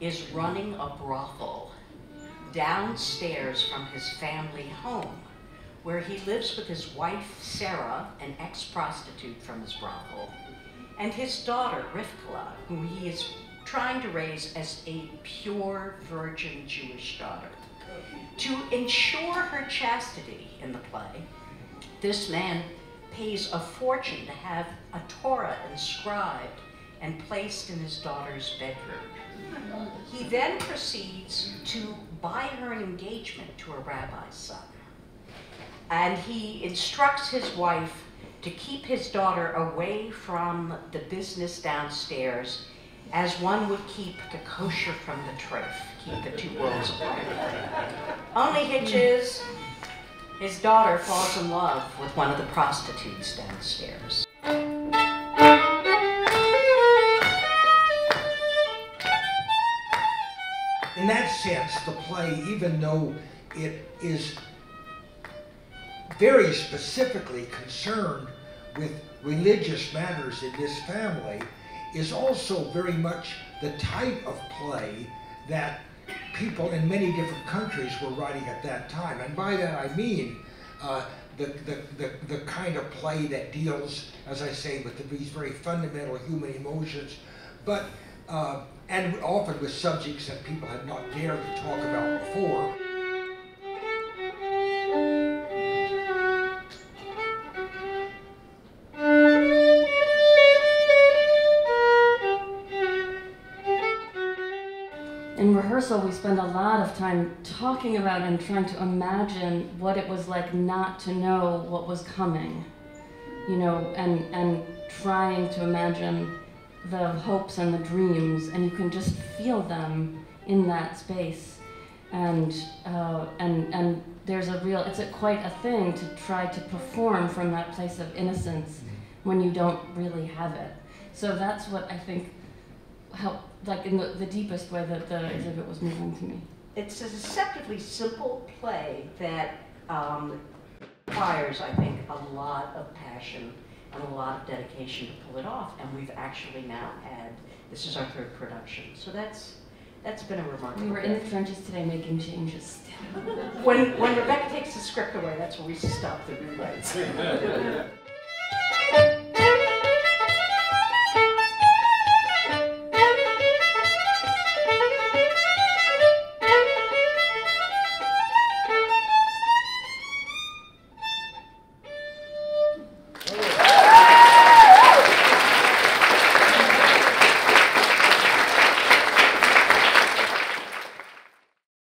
is running a brothel downstairs from his family home, where he lives with his wife, Sarah, an ex-prostitute from his brothel, and his daughter, Rivkala, whom he is trying to raise as a pure virgin Jewish daughter. To ensure her chastity in the play, this man pays a fortune to have a Torah inscribed and placed in his daughter's bedroom. He then proceeds to buy her an engagement to a rabbi's son. And he instructs his wife to keep his daughter away from the business downstairs as one would keep the kosher from the treif, keep the two worlds apart. Only hitch is, his daughter falls in love with one of the prostitutes downstairs. In that sense, the play, even though it is very specifically concerned with religious matters in this family, is also very much the type of play that people in many different countries were writing at that time. And by that I mean uh, the, the, the, the, kind of play that deals, as I say, with the, these very fundamental human emotions, but uh, and often with subjects that people had not dared to talk about before. in rehearsal, we spend a lot of time talking about and trying to imagine what it was like not to know what was coming, you know, and, and trying to imagine the hopes and the dreams, and you can just feel them in that space. And, uh, and, and there's a real, it's a, quite a thing to try to perform from that place of innocence when you don't really have it. So that's what I think helped like in the, the deepest way that the exhibit was moving to me. It's a deceptively simple play that um, requires, I think, a lot of passion and a lot of dedication to pull it off. And we've actually now had, this is our third production. So that's that's been a remarkable We were in the trenches today making changes. when, when Rebecca takes the script away, that's where we stop the rewrites.